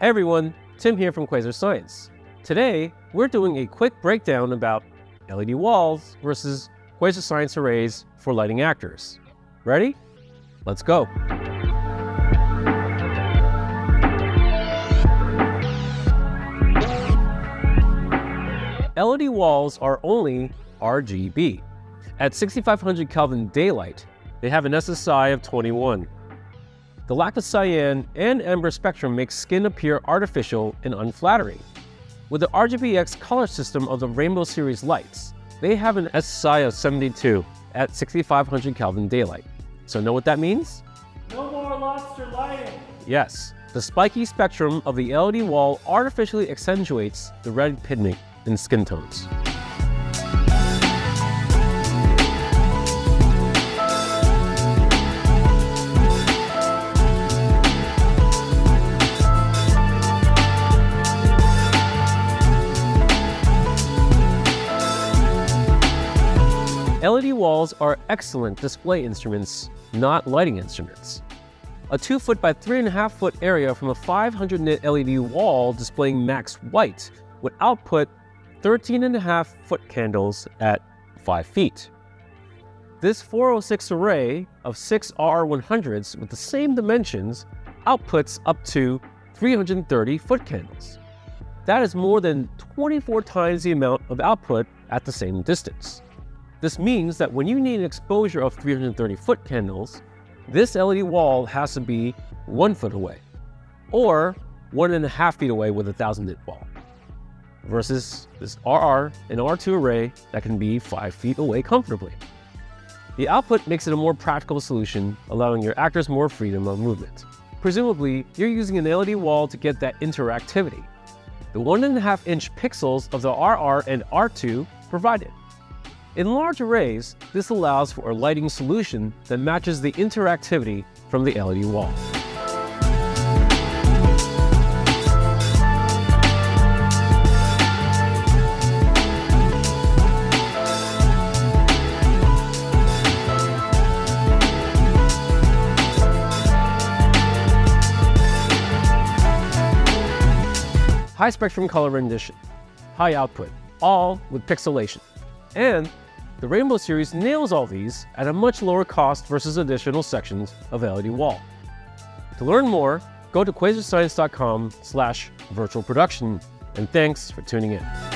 Hey everyone, Tim here from Quasar Science. Today, we're doing a quick breakdown about LED walls versus Quasar Science arrays for lighting actors. Ready? Let's go. LED walls are only RGB. At 6500 Kelvin daylight, they have an SSI of 21. The lack of cyan and amber spectrum makes skin appear artificial and unflattering. With the RGBX color system of the Rainbow Series lights, they have an SSI of 72 at 6500 Kelvin daylight. So know what that means? No more lobster lighting. Yes, the spiky spectrum of the LED wall artificially accentuates the red pigment in skin tones. LED walls are excellent display instruments, not lighting instruments. A 2 foot by 3.5 foot area from a 500 nit LED wall displaying max white would output 13.5 foot candles at 5 feet. This 406 array of 6 RR100s with the same dimensions outputs up to 330 foot candles. That is more than 24 times the amount of output at the same distance. This means that when you need an exposure of 330 foot candles, this LED wall has to be one foot away, or one and a half feet away with a 1000 nit wall, versus this RR and R2 array that can be five feet away comfortably. The output makes it a more practical solution, allowing your actors more freedom of movement. Presumably, you're using an LED wall to get that interactivity. The one and a half inch pixels of the RR and R2 provided. In large arrays, this allows for a lighting solution that matches the interactivity from the LED wall. High spectrum color rendition, high output, all with pixelation. And the Rainbow series nails all these at a much lower cost versus additional sections of LED wall. To learn more, go to quasarscience.com slash virtual production, and thanks for tuning in.